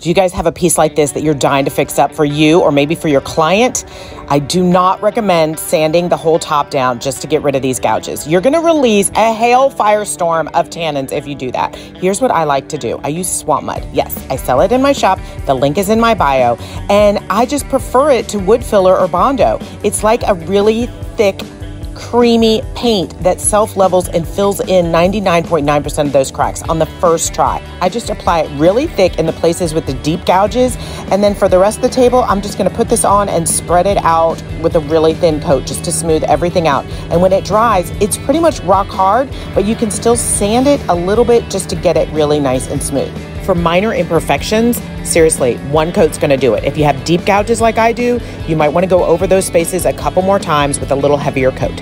Do you guys have a piece like this that you're dying to fix up for you or maybe for your client? I do not recommend sanding the whole top down just to get rid of these gouges. You're gonna release a hail firestorm of tannins if you do that. Here's what I like to do. I use Swamp Mudd. Yes, I sell it in my shop. The link is in my bio. And I just prefer it to wood filler or Bondo. It's like a really thick creamy paint that self levels and fills in 99.9% of those cracks on the first try. I just apply it really thick in the places with the deep gouges. And then for the rest of the table, I'm just gonna put this on and spread it out with a really thin coat just to smooth everything out. And when it dries, it's pretty much rock hard, but you can still sand it a little bit just to get it really nice and smooth. For minor imperfections, seriously, one coat's gonna do it. If you have deep gouges like I do, you might wanna go over those spaces a couple more times with a little heavier coat.